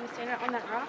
Can you stand on that rock?